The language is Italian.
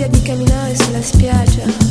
voglia di camminare sulla spiaggia.